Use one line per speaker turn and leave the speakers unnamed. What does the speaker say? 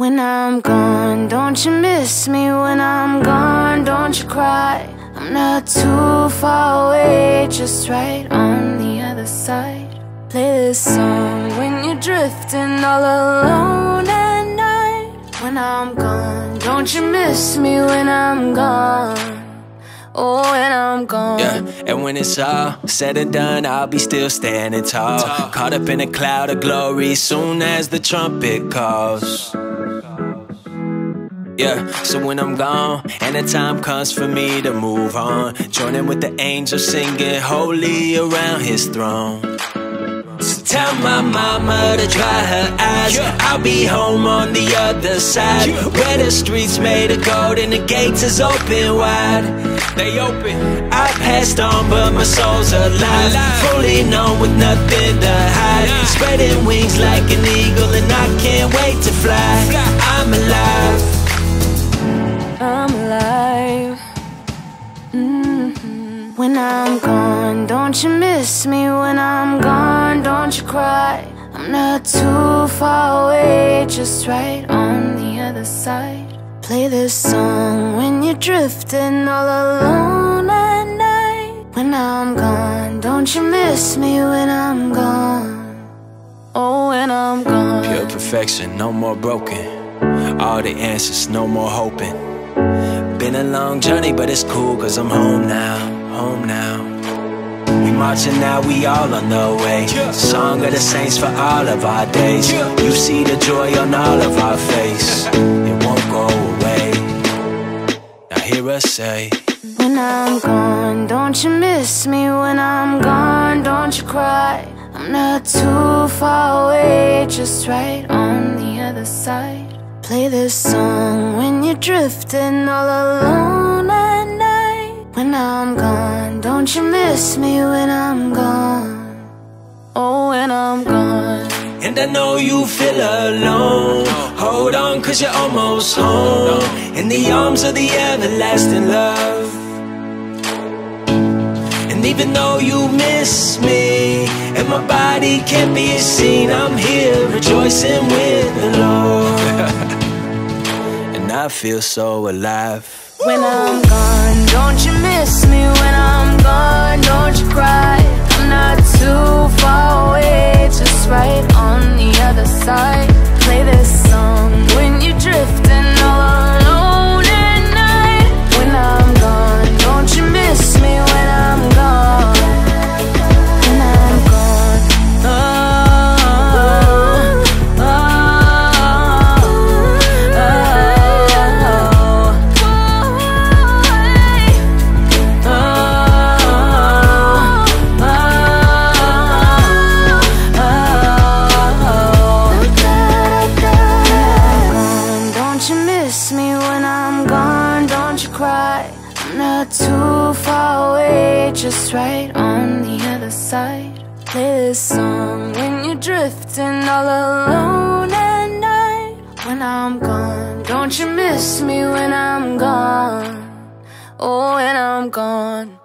When I'm gone, don't you miss me? When I'm gone, don't you cry? I'm not too far away, just right on the other side. Play this song when you're drifting all alone at night. When I'm gone, don't you miss me when I'm gone? Oh, when I'm gone.
Yeah, and when it's all said and done, I'll be still standing tall. Caught up in a cloud of glory soon as the trumpet calls. Yeah, so when I'm gone and the time comes for me to move on, joining with the angels singing holy around his throne. So tell my mama to dry her eyes. Yeah. I'll be home on the other side, where the streets made of gold and the gates is open wide. They open. I passed on, but my soul's alive. Fully known with nothing to hide. Spreading wings like an eagle, and I can't wait to fly. I'm alive.
When I'm gone, don't you miss me? When I'm gone, don't you cry? I'm not too far away, just right on the other side. Play this song when you're drifting all alone at night. When I'm gone, don't you miss me when I'm gone? Oh, when I'm gone.
Pure perfection, no more broken. All the answers, no more hoping. Been a long journey, but it's cool, cause I'm home now, home now. We marching now, we all on the way. Song of the saints for all of our days. You see the joy on all of our face. It won't go away. Now hear us say.
When I'm gone, don't you miss me? When I'm gone, don't you cry? I'm not too far away, just right on the other side. Play this song when you're drifting all alone don't you miss me when I'm gone? Oh, when I'm gone.
And I know you feel alone. Hold on, cause you're almost home. In the arms of the everlasting love. And even though you miss me, and my body can't be seen, I'm here rejoicing with the Lord. And I feel so alive.
When I'm gone, don't you miss me? When I'm gone, don't you cry? I'm not just right on the other side. Play this song when you're drifting all alone at night. When I'm gone, don't you miss me when I'm gone? Oh, when I'm gone.